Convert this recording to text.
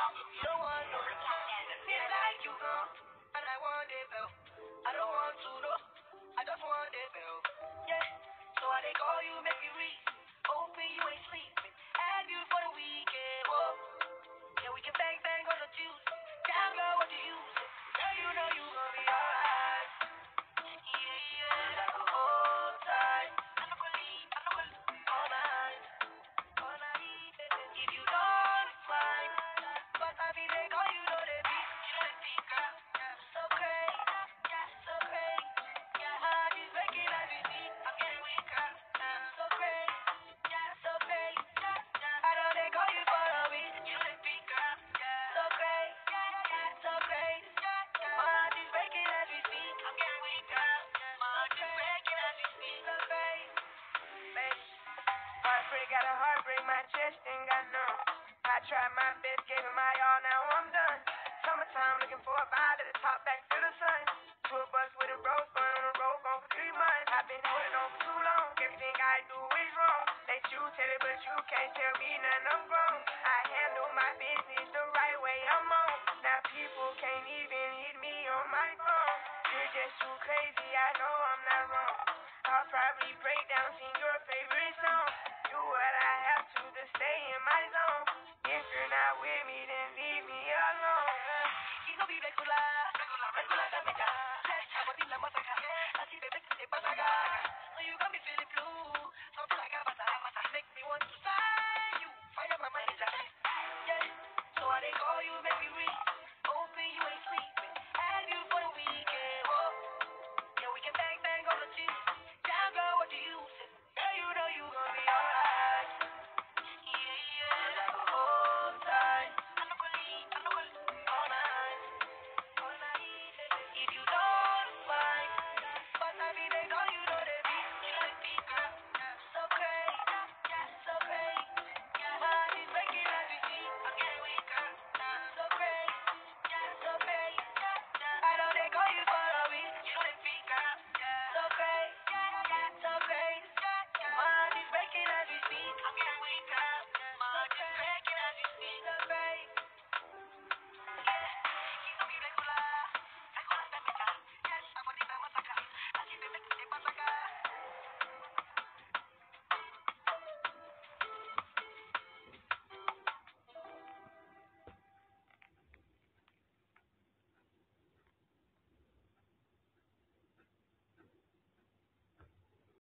No like you. And I want it. I don't want to know. I just want it. Yeah. So I they call you, make me read. Open, you ain't sleep. got a heart, break my chest, ain't got none. I tried my best, gave it my all, now I'm done. Summertime, looking for a vibe to the top, back to the sun. Tour bus with a rose burn on a road, gone for three months. I've been holding on for too long. Everything I do is wrong. Let you tell it, but you can't tell me nothing. I'm grown. I handle my business the right way I'm on. Now people can't even hit me on my phone. You're just too crazy, I know I'm not wrong. I'll probably break down, sing your favorite song.